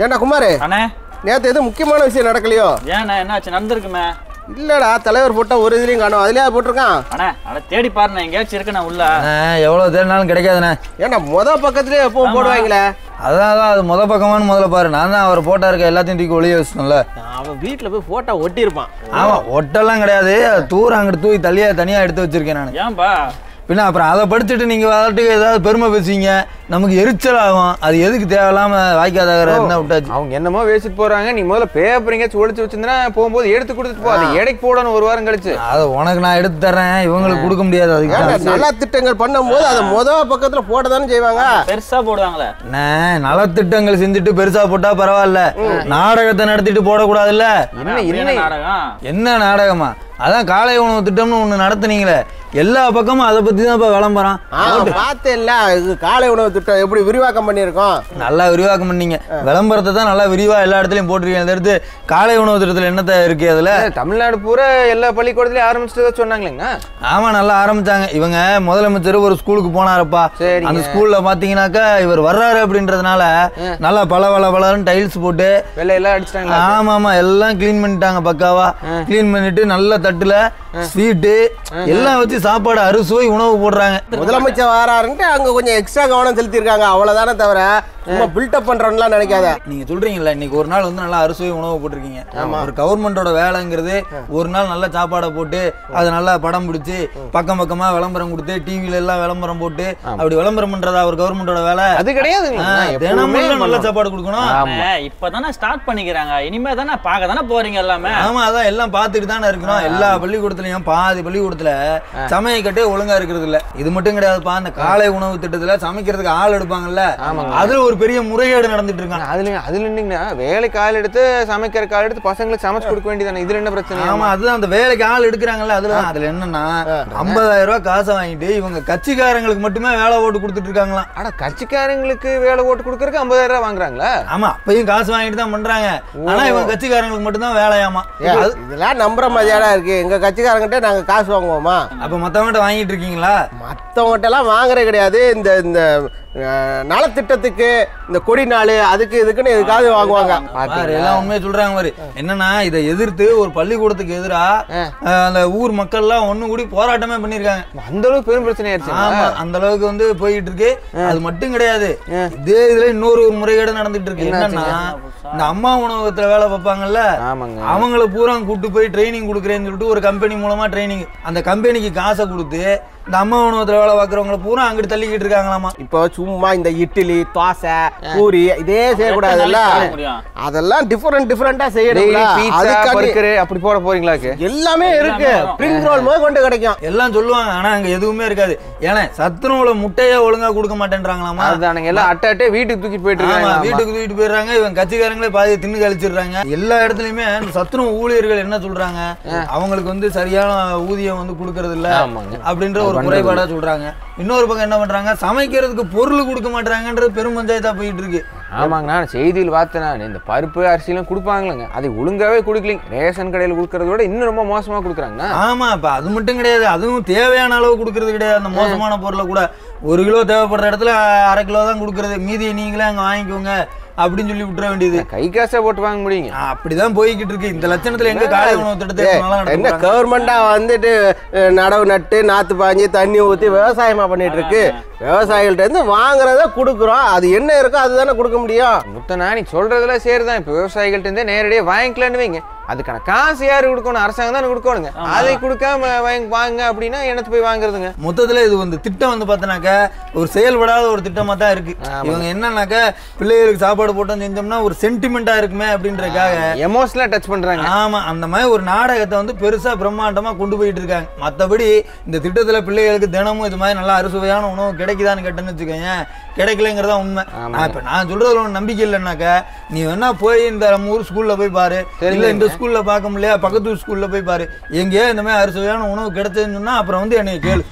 ஏண்டா குமார்? அண்ணே. நேற்று எதுவும் முக்கியமான விஷயம் நடக்கலையோ? ஏண்ணே என்னாச்சு? நடந்திருக்குமே. இல்லடா தலைவர் போட்டா ஒரு இதுலையும் காணும். அதுலயா போட்டிருக்கான். அண்ணே அட தேடி பாருண்ணே எங்கேயாச்சும் இருக்குண்ணே உள்ள. எவ்வளோ தேடினாலும் கிடைக்காதுண்ணே. ஏண்டா முத பக்கத்துலயே எப்பவும் போடுவாங்களே? அதான் அதான் அது முத பக்கமானு முதல்ல பாரு. நான் தான் அவர் போட்டா இருக்க எல்லாத்தையும் தூக்கி ஒளிய வச்சிட்டோம்ல அவன் வீட்டில் போய் போட்டோ ஒட்டியிருப்பான். ஆமா ஒட்டெல்லாம் கிடையாது. அது தூரம் அங்கிட்டு தூக்கி தள்ளியா தனியா எடுத்து வச்சிருக்கேன் நான். ஏன்பா? பின்ன அப்புறம் அதை படிச்சுட்டு நீங்க வாட்டுக்கு ஏதாவது பெருமை பேசுவீங்க. நமக்கு எரிச்சல் ஆகும் அது எதுக்கு தேவையில்லாம வாய்க்காதகிற என்ன விட்டாச்சு. அவங்க என்னமோ வேசிட்டு போறாங்க. நீ முதல்ல பேப்பர் எங்கேயாச்சும் வச்சிருந்தா போகும்போது எடுத்து கொடுத்துட்டு போ. அதை எடைக்கு போடணும் ஒரு வாரம் கழிச்சு. அதை உனக்கு நான் எடுத்து தரேன் இவங்களுக்கு கொடுக்க முடியாது அதுக்கு. ஏண்டா தான். நல்ல திட்டங்கள் பண்ணும்போது அதை முத பக்கத்துல போட தானே செய்வாங்க பெருசா போடுவாங்களே. அண்ணே, நலத்திட்டங்கள் செஞ்சுட்டு பெருசா போட்டா பரவாயில்ல. நாடகத்தை நடத்திட்டு போடக்கூடாதுல்ல? என்ன நாடகம்? என்ன நாடகமா? அதான் காலை உணவு திட்டம்னு ஒன்று நடத்துனீங்களே. எல்லா பக்கமும் அதை பத்தி தான் இப்போ விளம்பரம். பார்த்தேன்ல காலை உணவு திட்டம் எப்படி விரிவாக்கம் பண்ணியிருக்கோம்? நல்லா விரிவாக்கம் பண்ணீங்க. விளம்பரத்தை தான் நல்லா விரிவா எல்லா இடத்துலயும் போட்டிருக்கீங்க. அதை எடுத்து காலை உணவு திட்டத்தில் என்னத்த இருக்கு அதுல? தமிழ்நாடு பூரா எல்லா பள்ளிக்கூடத்துலயும் ஆரம்பிச்சுட்டு சொன்னாங்களேங்க. ஆமா நல்லா ஆரம்பிச்சாங்க. இவங்க முதலமைச்சர் ஒரு ஸ்கூலுக்கு போனாரப்பா. அந்த ஸ்கூல்ல பாத்தீங்கன்னாக்கா இவர் வர்றாரு அப்படின்றதுனால நல்லா பல பல பலன்னு டைல்ஸ் போட்டு வெள்ளையெல்லாம் அடிச்சிட்டாங்களா? ஆமா ஆமா எல்லாம் க்ளீன் பண்ணிட்டாங்க பக்காவா. க்ளீன் பண்ணிட்டு நல்ல தட்டுல ஸ்வீட்டு எல்லாம் வச்சு சாப்பாடு அறுசுவை உணவு போடுறாங்க. முதலமைச்சர் வராருன்ட்டு அங்கே கொஞ்சம் எக்ஸ்ட்ரா கவனம் செலுத்தியிருக்காங்க. அவ்வளோதானே தவிர சும்மா பில்டப் பண்றோம்லாம் நினைக்காத. நீங்க சொல்றீங்கல்ல இன்னைக்கு ஒரு நாள் வந்து நல்லா அறுசுவை உணவு போட்டிருக்கீங்க. ஒரு கவர்மெண்டோட வேலைங்கிறது ஒரு நாள் நல்ல சாப்பாடை போட்டு அதை நல்லா படம் பிடிச்சு பக்கம் பக்கமா விளம்பரம் கொடுத்து டிவில எல்லாம் விளம்பரம் போட்டு அப்படி விளம்பரம் பண்றதா ஒரு கவர்மெண்டோட வேலை? அது எப்பவுமே தினமும் நல்ல. சாப்பாடு கொடுக்கணும். இப்பதானே ஸ்டார்ட் பண்ணிக்கிறாங்க. இனிமே தானே பார்க்க தானே போறீங்க எல்லாமே? ஆமா அதான் எல்லாம் பார்த்துட்டு தானே இருக்கணும் எல்லா பள்ளிக்கூடத்துலயும் பாதி பள்ளிக்கூடத்துல சமையக்கட்டே ஒழுங்கா இருக்கிறது இல்ல. இது மட்டும் கிடையாதுப்பா. இந்த காலை உணவு திட்டத்துல சமைக்கிறதுக்கு ஆள் எடுப்பாங்கல்ல. அதுல ஒரு பெரிய முறைகேடு நடந்துட்டு இருக்காங்க அதுல அதுல என்னங்கன்னா வேலைக்கு ஆள் எடுத்து சமைக்கிற ஆள் எடுத்து பசங்களுக்கு சமைச்சு கொடுக்க வேண்டியதானே? இதுல என்ன பிரச்சனை? ஆமா அதுதான் அந்த வேலைக்கு ஆள் எடுக்கிறாங்கல்ல அதுல அதுல என்னன்னா ஐம்பதாயிரம் ரூபாய் காசை வாங்கிட்டு இவங்க கட்சிக்காரங்களுக்கு மட்டுமே வேலை போட்டு கொடுத்துட்டு இருக்காங்களாம் ஆனா கட்சிக்காரங்களுக்கு வேலை ஓட்டு கொடுக்கறதுக்கு ஐம்பதாயிரம் ரூபாய் வாங்குறாங்களா? ஆமா அப்பயும் காசு வாங்கிட்டு தான் பண்றாங்க. ஆனா இவங்க கட்சிக்காரங்களுக்கு மட்டும்தான் வேலையாமா. ஏ, இதெல்லாம் நம்புற மாதிரியாடா இருக்கு. எங்க கட்சிக்காரங்கிட்ட நாங்க காசு வாங்குவோமா? அப்ப மத்தவங்கிட்ட வாங்கிட்டு இருக்கீங்களா மற்றவங்ககிட்ட எல்லாம் வாங்குறது கிடையாது. இந்த இந்த நலத்திட்டத்துக்கு இந்த கொடி நாள் அதுக்கு இதுக்குன்னு எதுக்காவது வாங்குவாங்க. எல்லாம் உண்மையை சொல்றாங்க பாரு. என்னன்னா இதை எதிர்த்து ஒரு பள்ளிக்கூடத்துக்கு எதிரா அந்த ஊர் மக்கள் எல்லாம் ஒண்ணு கூடி போராட்டமே பண்ணிருக்காங்க அந்த அளவுக்கு பெரும் பிரச்சனை ஆயிடுச்சு அந்த அளவுக்கு வந்து போயிட்டு இருக்கு. அது மட்டும் கிடையாது. இதே இதுல இன்னொரு ஒரு முறைகேடு நடந்துட்டு இருக்கு. என்னன்னா இந்த அம்மா உணவகத்துல வேலை பார்ப்பாங்கல்ல அவங்கள பூரா கூட்டு போய் ட்ரைனிங் கொடுக்குறேன்னு சொல்லிட்டு ஒரு கம்பெனி மூலமா ட்ரைனிங் அந்த கம்பெனிக்கு காசை கொடுத்து இந்த அம்மா உணவகத்துல வேலை பார்க்குறவங்கள பூரா அங்கிட்டு தள்ளிக்கிட்டு இருக்காங்களாமா? இப்போ சும்மா இந்த இட்லி தோசை பூரி இதே செய்யக்கூடாதுல்ல அதெல்லாம் டிஃபரெண்ட் டிஃபரெண்டா அதுக்காண்டி பர்கர் அப்படி போட போறீங்களாக்கு எல்லாமே இருக்கு. ஸ்ப்ரிங் ரோல் முதல் கொண்டு கிடைக்கும். எல்லாம் சொல்லுவாங்க ஆனா அங்க எதுவுமே இருக்காது. ஏன்னா சத்துணவுல முட்டையே ஒழுங்கா கொடுக்க மாட்டேன்றாங்களாமா? அதுதானுங்க. எல்லாம் அட்டை அட்டை வீட்டுக்கு தூக்கிட்டு போயிட்டு இருக்காங்க வீட்டுக்கு தூக்கிட்டு போயிடுறாங்க. இவன் கட்சிக்காரங்களே பாதி தின்னு கழிச்சிடுறாங்க. எல்லா இடத்துலயுமே இந்த சத்துணவு ஊழியர்கள் என்ன சொல்றாங்க? அவங்களுக்கு வந்து சரியான ஊதியம் வந்து கொடுக்கறது இல்ல. அப்படின்ற ஒரு குறைபாடா சொல்றாங்க. இன்னொரு பக்கம் என்ன பண்றாங்க? சமைக்கிறதுக்கு பொருள் கொடுக்க மாட்டாங்கன்றது பெரும் பஞ்சாயத்தா போயிட்டு இருக்கு ஆமாங்க நான் செய்தியில் பார்த்தேன் இந்த பருப்பு அரிசிலாம் கொடுப்பாங்களேங்க. அதை ஒழுங்காவே கொடுக்கலிங்க. ரேஷன் கடையில் கொடுக்கறத விட இன்னும் ரொம்ப மோசமா கொடுக்குறாங்க ஆமா இப்ப அது மட்டும் கிடையாது. அதுவும் தேவையான அளவு கொடுக்கறது கிடையாது. அந்த மோசமான பொருளை கூட ஒரு கிலோ தேவைப்படுற இடத்துல அரை கிலோ தான் கொடுக்கறது. மீதியை நீங்களே அங்க வாங்கிக்கோங்க. அப்படின்னு சொல்லி விட்டுற வேண்டியது. கை காசா போட்டு வாங்க முடியுங்க. அப்படிதான் போய்கிட்டு இருக்கு. இந்த லட்சணத்துல எங்க காலை உணவு திட்டத்தை என்ன? கவர்மெண்டா வந்துட்டு நடவு நட்டு நாத்து பாஞ்சு தண்ணி ஊத்தி விவசாயமா பண்ணிட்டு இருக்கு. விவசாயிகள்ட்ட இருந்து வாங்குறத கொடுக்குறோம். அது என்ன இருக்கோ அதுதானே கொடுக்க முடியும். முத்தனா நீ சொல்றதுல சரிதான். இப்போ விவசாயிகள்ட்ட இருந்தே நேரடியாக வாங்கிக்கலான்னு வைங்க. அதுக்கான காசு யாரு கொடுக்கணும்? அரசாங்கம் தானே கொடுக்கணுங்க. அதை கொடுக்காம வாங்க அப்படின்னா என்னத்து போய் வாங்குறதுங்க? மொத்தத்துல இது வந்து திட்டம் வந்து பார்த்தனாக்கா ஒரு செயல்படாத ஒரு திட்டமா தான் இருக்கு. இவங்க என்னன்னாக்கா பிள்ளைகளுக்கு சாப்பாடு போட்டோம் செஞ்சோம்னா ஒரு சென்டிமெண்டா இருக்குமே அப்படின்றதுக்காக. எமோஷனலா டச் பண்றாங்க. ஆமா அந்த மாதிரி ஒரு நாடகத்தை வந்து பெருசா பிரம்மாண்டமா கொண்டு போயிட்டு இருக்காங்க. மத்தபடி இந்த திட்டத்துல பிள்ளைகளுக்கு தினமும் இது மாதிரி நல்லா அறுசுவையான உணவு கிடைக்குதான்னு கேட்டேன்னு வச்சுக்கோங்க கிடைக்கலங்கிறதா உண்மை. இப்ப நான் சொல்றதுல ஒன்றும் நம்பிக்கை இல்லைன்னாக்கா நீ வேணா போய் இந்த நம்ம ஊர் ஸ்கூல்ல போய் பாரு. இல்ல இந்த ஸ்கூலில் பார்க்க முடியல பக்கத்து ஸ்கூலில் போய் பாரு. எங்கேயோ இந்த மாதிரி அறுசுவையான உணவு கிடைச்சதுன்னு சொன்னால் அப்புறம் வந்து என்னை கேளு.